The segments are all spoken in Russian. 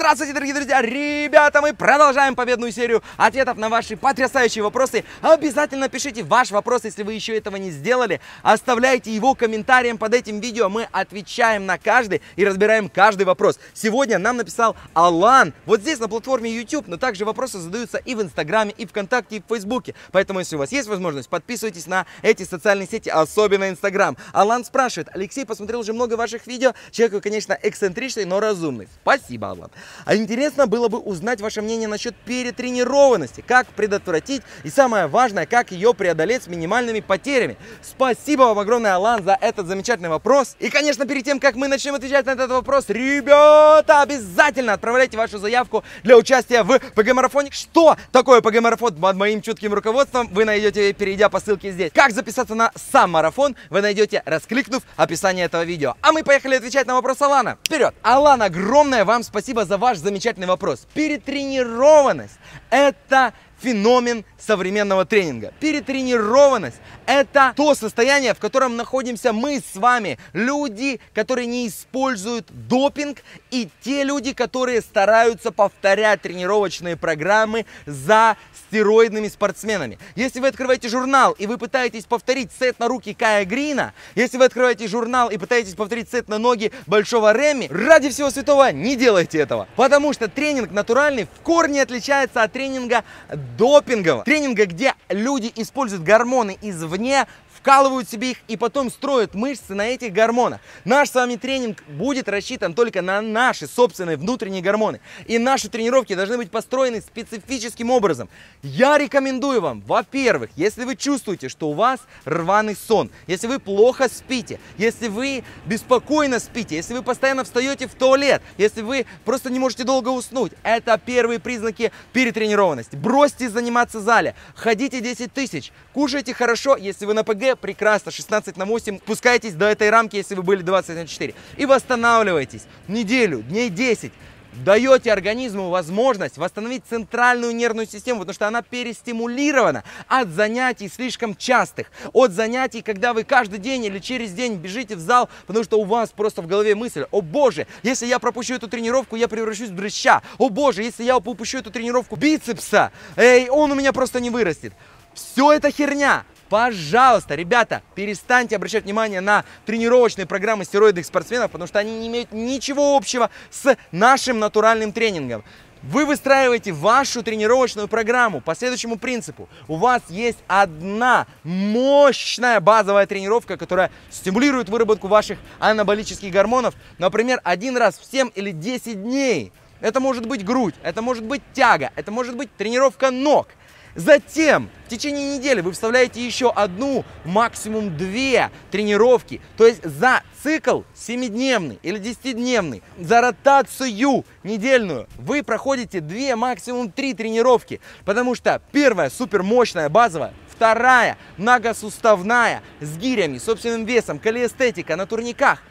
Здравствуйте, дорогие друзья! Ребята, мы продолжаем победную серию ответов на ваши потрясающие вопросы. Обязательно пишите ваш вопрос, если вы еще этого не сделали. Оставляйте его комментарием под этим видео. Мы отвечаем на каждый и разбираем каждый вопрос. Сегодня нам написал Алан. Вот здесь на платформе YouTube, но также вопросы задаются и в Инстаграме, и ВКонтакте, и в Фейсбуке. Поэтому, если у вас есть возможность, подписывайтесь на эти социальные сети, особенно Инстаграм. Алан спрашивает, Алексей, посмотрел уже много ваших видео. Человек, конечно, эксцентричный, но разумный. Спасибо, Алан. А интересно было бы узнать ваше мнение насчет перетренированности, как предотвратить и самое важное, как ее преодолеть с минимальными потерями. Спасибо вам огромное, Алан, за этот замечательный вопрос. И, конечно, перед тем, как мы начнем отвечать на этот вопрос, ребята, обязательно отправляйте вашу заявку для участия в ПГ-марафоне. Что такое ПГ-марафон под моим чутким руководством, вы найдете, перейдя по ссылке здесь. Как записаться на сам марафон, вы найдете, раскликнув описание этого видео. А мы поехали отвечать на вопрос Алана. Вперед! Алан, огромное вам спасибо за ваш замечательный вопрос. Перетренированность – это феномен современного тренинга. Перетренированность – это то состояние, в котором находимся мы с вами. Люди, которые не используют допинг, и те люди, которые стараются повторять тренировочные программы за стероидными спортсменами. Если вы открываете журнал и вы пытаетесь повторить сет на руки Кая Грина, если вы открываете журнал и пытаетесь повторить сет на ноги Большого Реми, ради всего святого не делайте этого. Потому что тренинг натуральный в корне отличается от тренинга допингового. Тренинга, где люди используют гормоны извне вкалывают себе их и потом строят мышцы на этих гормонах. Наш с вами тренинг будет рассчитан только на наши собственные внутренние гормоны. И наши тренировки должны быть построены специфическим образом. Я рекомендую вам, во-первых, если вы чувствуете, что у вас рваный сон, если вы плохо спите, если вы беспокойно спите, если вы постоянно встаете в туалет, если вы просто не можете долго уснуть, это первые признаки перетренированности. Бросьте заниматься в зале, ходите 10 тысяч, кушайте хорошо, если вы на ПГ, прекрасно, 16 на 8, спускайтесь до этой рамки, если вы были 20 на 4, и восстанавливайтесь. Неделю, дней 10, даете организму возможность восстановить центральную нервную систему, потому что она перестимулирована от занятий слишком частых, от занятий, когда вы каждый день или через день бежите в зал, потому что у вас просто в голове мысль, о боже, если я пропущу эту тренировку, я превращусь в дрыща, о боже, если я упущу эту тренировку бицепса, эй, он у меня просто не вырастет. Все это херня. Пожалуйста, ребята, перестаньте обращать внимание на тренировочные программы стероидных спортсменов, потому что они не имеют ничего общего с нашим натуральным тренингом. Вы выстраиваете вашу тренировочную программу по следующему принципу. У вас есть одна мощная базовая тренировка, которая стимулирует выработку ваших анаболических гормонов, например, один раз в 7 или 10 дней. Это может быть грудь, это может быть тяга, это может быть тренировка ног. Затем в течение недели вы вставляете еще одну, максимум две тренировки. То есть за цикл 7-дневный или 10-дневный, за ротацию недельную вы проходите две, максимум три тренировки. Потому что первая супер мощная, базовая, вторая многосуставная, с гирями, собственным весом, калиэстетика на турниках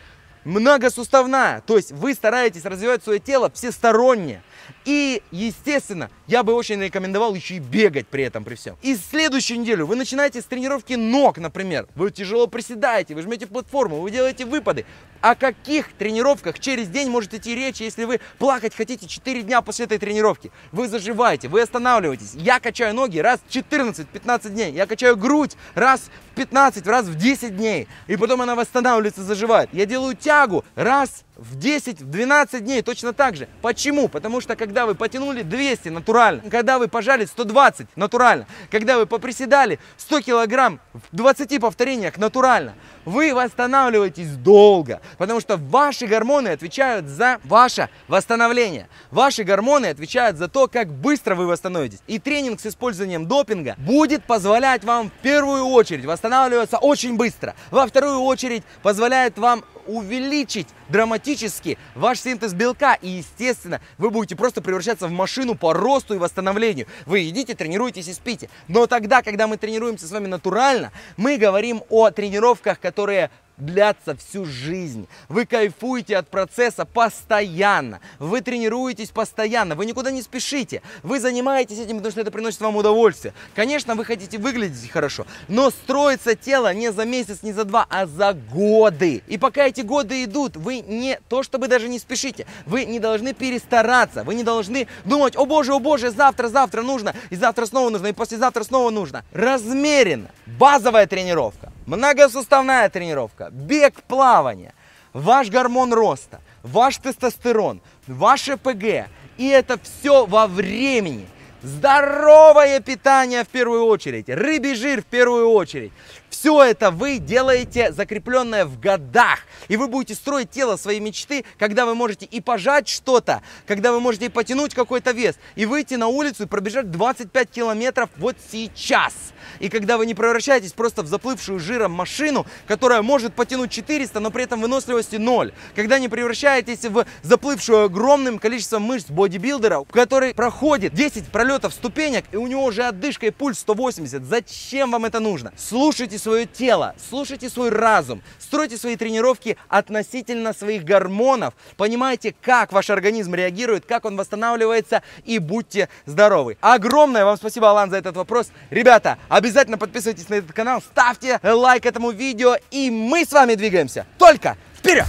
многосуставная. То есть вы стараетесь развивать свое тело всесторонне. И, естественно, я бы очень рекомендовал еще и бегать при этом, при всем. И следующую неделю вы начинаете с тренировки ног, например. Вы тяжело приседаете, вы жмете платформу, вы делаете выпады. О каких тренировках через день может идти речь, если вы плакать хотите 4 дня после этой тренировки? Вы заживаете, вы останавливаетесь. Я качаю ноги раз в 14-15 дней. Я качаю грудь раз в 15, раз в 10 дней. И потом она восстанавливается, заживает. Я делаю тягу раз в 10, в 12 дней точно так же. Почему? Потому что когда вы потянули 200 натурально, когда вы пожали 120 натурально, когда вы поприседали 100 килограмм в 20 повторениях натурально, вы восстанавливаетесь долго, потому что ваши гормоны отвечают за ваше восстановление. Ваши гормоны отвечают за то, как быстро вы восстановитесь. И тренинг с использованием допинга будет позволять вам в первую очередь восстанавливаться очень быстро. Во вторую очередь позволяет вам увеличить драматически ваш синтез белка. И, естественно, вы будете просто превращаться в машину по росту и восстановлению. Вы едите, тренируетесь и спите. Но тогда, когда мы тренируемся с вами натурально, мы говорим о тренировках, которые длятся всю жизнь. Вы кайфуете от процесса постоянно. Вы тренируетесь постоянно. Вы никуда не спешите. Вы занимаетесь этим, потому что это приносит вам удовольствие. Конечно, вы хотите выглядеть хорошо, но строится тело не за месяц, не за два, а за годы. И пока эти годы идут, вы не то чтобы даже не спешите, вы не должны перестараться, вы не должны думать, о боже, о боже, завтра, завтра нужно, и завтра снова нужно, и послезавтра снова нужно. Размеренно. Базовая тренировка, многосуставная тренировка, бег, плавание, ваш гормон роста, ваш тестостерон, ваше ПГ. И это все во времени. Здоровое питание в первую очередь, рыбий жир в первую очередь. Все это вы делаете закрепленное в годах. И вы будете строить тело своей мечты, когда вы можете и пожать что-то, когда вы можете и потянуть какой-то вес, и выйти на улицу и пробежать 25 километров вот сейчас. И когда вы не превращаетесь просто в заплывшую жиром машину, которая может потянуть 400, но при этом выносливости 0. Когда не превращаетесь в заплывшую огромным количеством мышц бодибилдера, который проходит 10 пролетов ступенек, и у него уже отдышка и пульс 180. Зачем вам это нужно? Слушайте свое тело, слушайте свой разум, стройте свои тренировки относительно своих гормонов, понимаете, как ваш организм реагирует, как он восстанавливается, и будьте здоровы. Огромное вам спасибо, Алан, за этот вопрос. Ребята, обязательно подписывайтесь на этот канал, ставьте лайк этому видео, и мы с вами двигаемся только вперед!